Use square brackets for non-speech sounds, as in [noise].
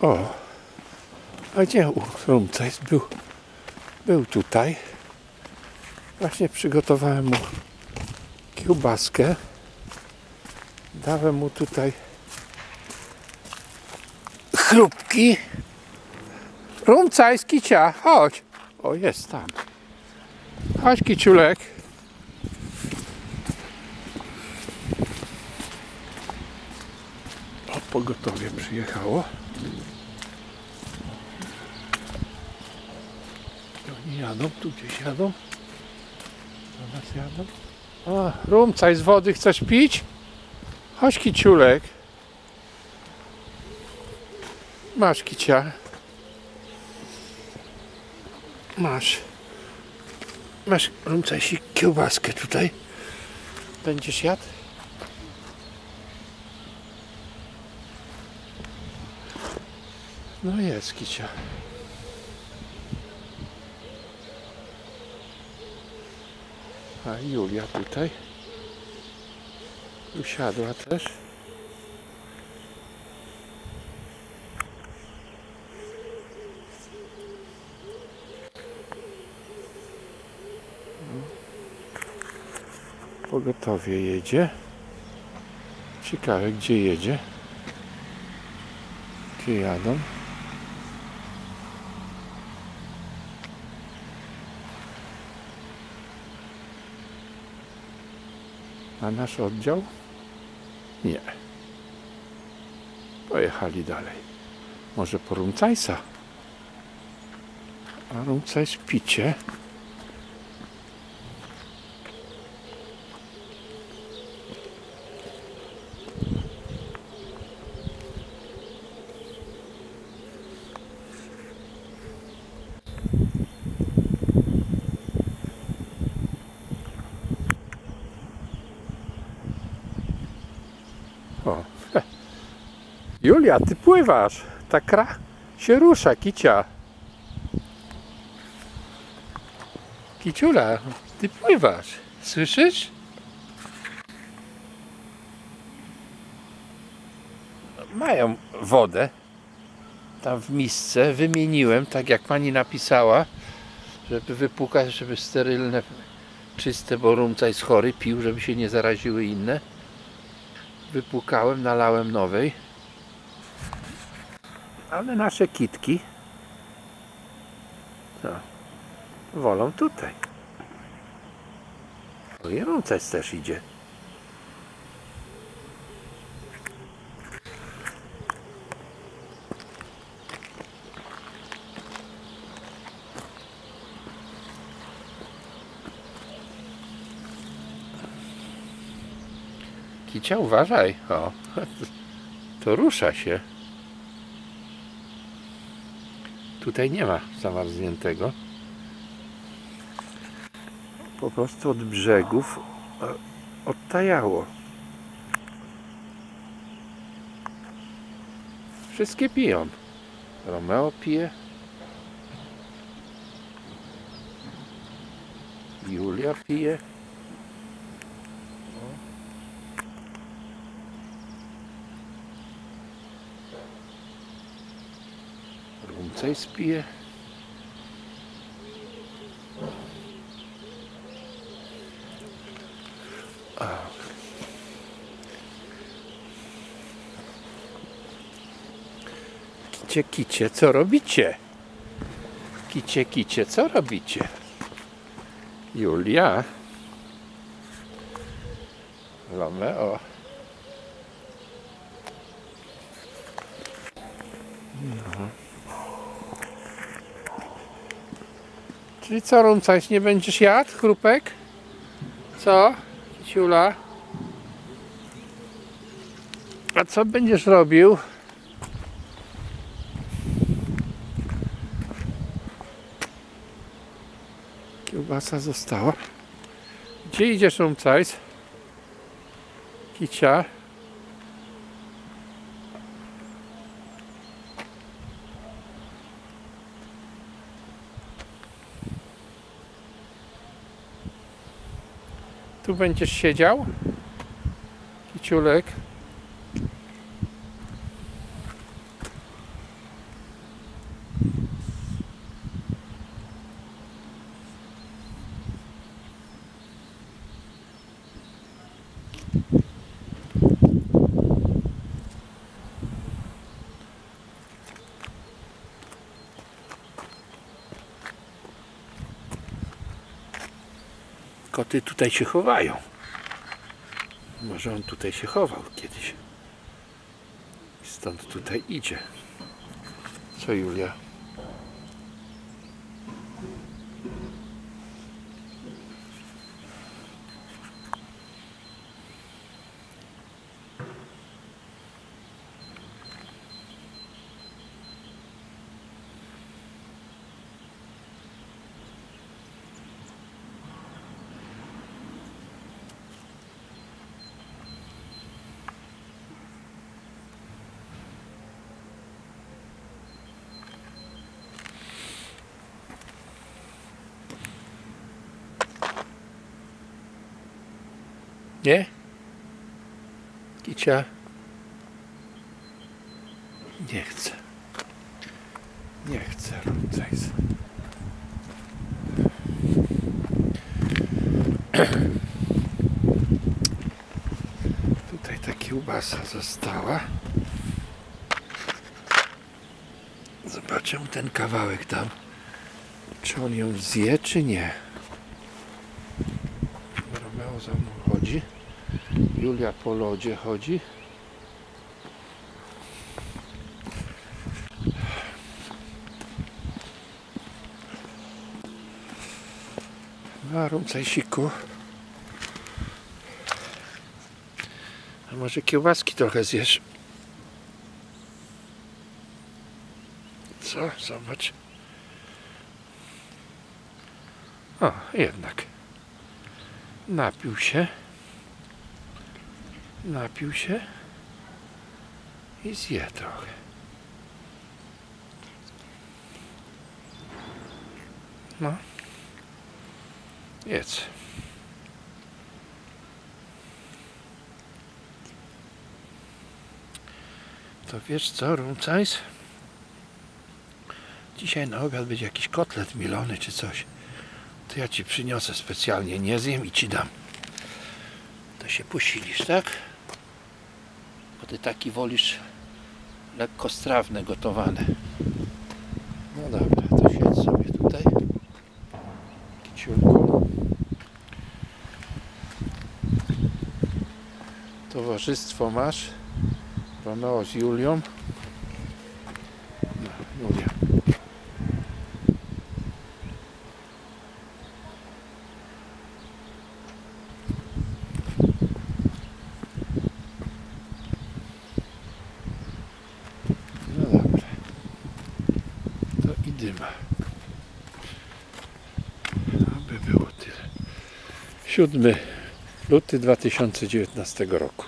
O, a gdzie Rumcajs był? Był tutaj. Właśnie przygotowałem mu kiełbaskę. Dałem mu tutaj chrupki. Rumcajs, kicia, chodź. O, jest tam. Chodź, kiciulek. O, pogotowie przyjechało. Oni jadą, tu gdzieś jadą. Do jadą. Rumcaj z wody, chcesz pić? Chodź, kiciulek. Masz, kicia. Masz. Masz, rumcaj się kiełbaskę tutaj. Będziesz jadł? No jest, kicia. A Julia tutaj. Usiadła też. Pogotowie jedzie. Ciekawe gdzie jedzie. Gdzie jadą? A nasz oddział? Nie. Pojechali dalej. Może po Rumcajsa? A Rumcajs picie. Julia, ty pływasz. Ta kra się rusza, kicia. Kiciula, ty pływasz. Słyszysz? Mają wodę. Tam w misce wymieniłem, tak jak pani napisała, żeby wypukać, żeby sterylne, czyste, bo rumca jest chory, pił, żeby się nie zaraziły inne wypłukałem, nalałem nowej. Ale nasze kitki to wolą tutaj. Jerunces też idzie. Kicia, uważaj. O, [laughs] to rusza się. Tutaj nie ma zamarzniętego. Po prostu od brzegów e, odtajało. Wszystkie piją. Romeo pije. Julia pije. Rumcej spije. A. Kicie, kicie, co robicie? Kicie, kicie, co robicie? Julia. Romeo. Czyli co, Rumcaś, nie będziesz jadł chrupek? Co, Ciula? A co będziesz robił? Kiełbasa została. Gdzie idziesz, Rumcajs? Kicia? Tu będziesz siedział? Kiciulek. Koty tutaj się chowają. Może on tutaj się chował kiedyś. Stąd tutaj idzie. Co Julia? Nie? Kicia? Nie chcę. Nie Rumcajs. Tutaj ta kiełbasa została. Zobaczę ten kawałek tam. Czy on ją zje, czy nie. Romeo za mną chodzi. Julia po lodzie chodzi. A rumcajsiku. A może kiełbaski trochę zjesz? Co? Zobacz. O, jednak. Napił się. Napił się. I zje trochę. No. Jedz. To wiesz co, Rumcajs? Dzisiaj na obiad będzie jakiś kotlet milony czy coś. To ja ci przyniosę specjalnie, nie zjem i ci dam. Się posilisz, tak? Bo ty taki wolisz lekko strawne, gotowane. No dobra, to siedź sobie tutaj. Kiciulku. Towarzystwo masz. Romeo z Julią. No, Julia. No dobra. Dyma. Aby było tyle. 7 luty 2019 roku.